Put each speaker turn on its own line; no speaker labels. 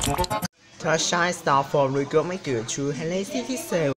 To shine star for recruitment to true Hello City Sale.